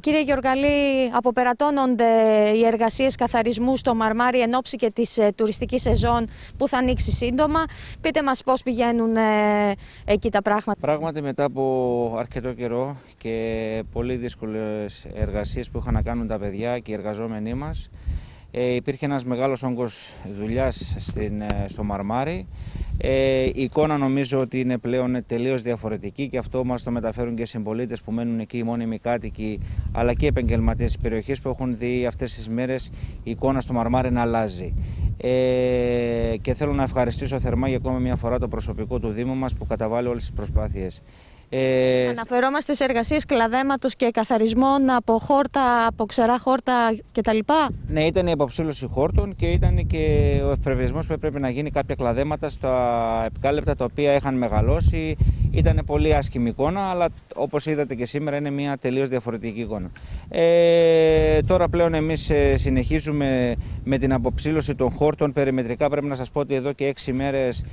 Κύριε Γιοργαλή, αποπερατώνονται οι εργασίες καθαρισμού στο Μαρμάρι εν ώψη και της ε, τουριστικής σεζόν που θα ανοίξει σύντομα. Πείτε μας πώς πηγαίνουν ε, εκεί τα πράγματα. Πράγματι, μετά από αρκετό καιρό και πολύ δύσκολες εργασίες που είχαν να κάνουν τα παιδιά και οι εργαζόμενοι μας, ε, υπήρχε ένας μεγάλος όγκος δουλειάς στην, ε, στο Μαρμάρι. Ε, η εικόνα νομίζω ότι είναι πλέον τελείως διαφορετική και αυτό μας το μεταφέρουν και οι συμπολίτες που μένουν εκεί, οι μόνιμοι κάτοικοι, αλλά και οι επαγγελματίες της περιοχής που έχουν δει αυτές τις μέρες η εικόνα στο Μαρμάρι να αλλάζει. Ε, και θέλω να ευχαριστήσω θερμά για ακόμα μια φορά το προσωπικό του Δήμου μας που καταβάλει όλες τις προσπάθειες. Ε, Αναφερόμαστε σε εργασίες κλαδέματος και καθαρισμών από χόρτα, από ξερά χόρτα κτλ. Ναι, ήταν η αποψήλωση χόρτων και ήταν και ο ευπρεβιασμό που έπρεπε να γίνει κάποια κλαδέματα στα επικάλυπτα τα οποία είχαν μεγαλώσει. Ήταν πολύ άσχημη εικόνα, αλλά όπως είδατε και σήμερα είναι μια τελείως διαφορετική εικόνα. Ε, τώρα πλέον εμείς ε, συνεχίζουμε με την αποψήλωση των χόρτων. Περιμετρικά πρέπει να σας πω ότι εδώ και έξι μέρες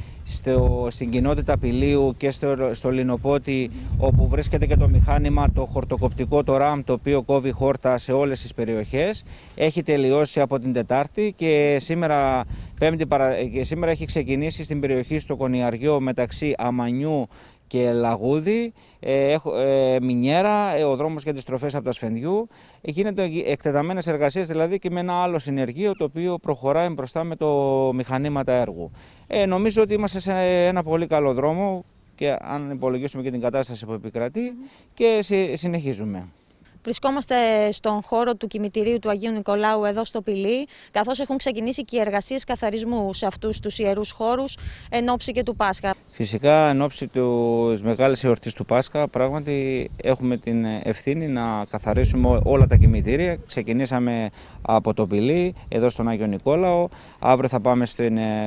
στην κοινότητα Πηλίου και στο, στο Λινοπότη όπου βρίσκεται και το μηχάνημα, το χορτοκοπτικό, το RAM, το οποίο κόβει χόρτα σε όλες τις περιοχές. Έχει τελειώσει από την Τετάρτη και σήμερα, πέμπτη, και σήμερα έχει ξεκινήσει στην περιοχή στο Κονιαριό μεταξύ Αμανιού και Λαγούδι, ε, ε, Μινιέρα, ε, ο δρόμος για τις τροφές από τα Σφενδιού. Γίνεται εκτεταμένες εργασίες δηλαδή και με ένα άλλο συνεργείο το οποίο προχωράει μπροστά με το μηχανήματα έργου. Ε, νομίζω ότι είμαστε σε ένα πολύ καλό δρόμο και αν υπολογίσουμε και την κατάσταση που επικρατεί και συνεχίζουμε. Βρισκόμαστε στον χώρο του κημητηρίου του Αγίου Νικολάου εδώ στο Πηλί, καθώς έχουν ξεκινήσει και οι εργασίες καθαρισμού σε αυτούς τους ιερούς χώρους εν ώψη και του Πάσχα. Φυσικά εν ώψη της μεγάλης εορτής του Πάσχα πράγματι έχουμε την ευθύνη να καθαρίσουμε όλα τα κημητήρια. Ξεκινήσαμε από το Πηλί εδώ στον Άγιο Νικόλαο, αύριο θα πάμε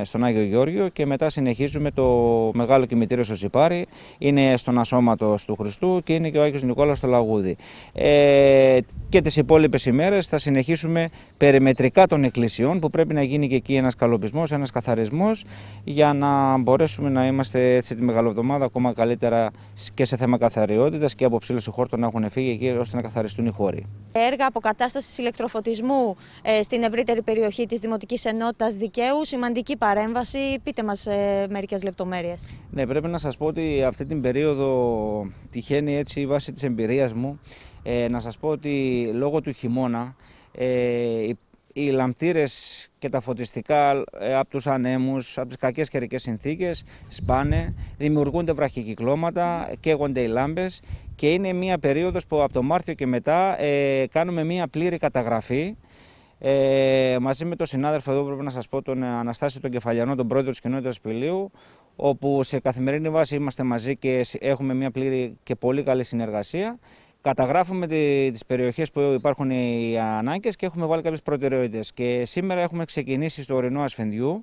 στον Άγιο Γεώργιο και μετά συνεχίζουμε το μεγάλο κημητήριο στο Ζιπάρι, είναι στον Ασώματος του Χριστού και είναι και ο Άγιος Νικόλαος στο Λαγούδι. Ε, και τις υπόλοιπες ημέρες θα συνεχίσουμε περιμετρικά των εκκλησιών που πρέπει να γίνει και εκεί ένας καλοπισμός, ένας καθαρισμός για να μπορέσουμε να είμαστε έτσι τη μεγαλοβδομάδα ακόμα καλύτερα και σε θέμα καθαριότητας και από ψήλωση χόρτων να έχουν φύγει εκεί ώστε να καθαριστούν οι χώροι. Έργα αποκατάστασης ηλεκτροφωτισμού ε, στην ευρύτερη περιοχή της Δημοτικής Ενότητας Δικαίου, σημαντική παρέμβαση. Πείτε μας ε, μερικές λεπτομέρειες. Ναι, πρέπει να σας πω ότι αυτή την περίοδο τυχαίνει έτσι βάσει της εμπειρίας μου ε, να σας πω ότι λόγω του χειμώνα ε, οι λαμπτήρες και τα φωτιστικά ε, από τους ανέμους, από τις κακές καιρικές συνθήκες σπάνε, δημιουργούνται βραχικυκλώματα, καίγονται οι λάμπες και είναι μια περίοδος που από το Μάρτιο και μετά ε, κάνουμε μια πλήρη καταγραφή. Ε, μαζί με τον συνάδελφο εδώ πρέπει να σας πω τον Αναστάση τον Κεφαλιανό, τον πρόεδρο της κοινότητας Πηλίου όπου σε καθημερινή βάση είμαστε μαζί και έχουμε μια πλήρη και πολύ καλή συνεργασία καταγράφουμε τις περιοχές που υπάρχουν οι ανάγκες και έχουμε βάλει κάποιες προτεραιότητες. Και σήμερα έχουμε ξεκινήσει στο ορεινό Ασφενδιού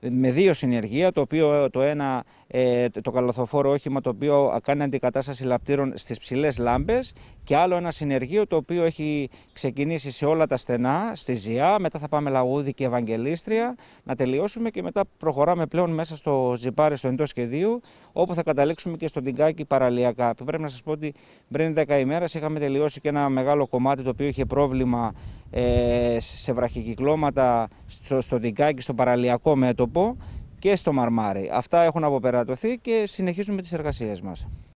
με δύο συνεργεία, το οποίο το ένα ε, το καλωθοφόρο όχημα το οποίο κάνει αντικατάσταση λαπτήρων στις ψηλές λάμπες και άλλο ένα συνεργείο το οποίο έχει ξεκινήσει σε όλα τα στενά, στη Ζιά, μετά θα πάμε Λαγούδι και Ευαγγελίστρια να τελειώσουμε και μετά προχωράμε πλέον μέσα στο Ζιπάρι, στο εντός σχεδίου, όπου θα καταλήξουμε και στο Τιγκάκι παραλιακά. Πρέπει να σας πω ότι πριν 10 ημέρες είχαμε τελειώσει και ένα μεγάλο κομμάτι το οποίο είχε πρόβλημα ε, σε βραχικυκλώματα στο, στο Τιγκάκι, στο παραλιακό μέτωπο και στο Μαρμάρι. Αυτά έχουν αποπερατωθεί και συνεχίζουμε τις εργασίες μας.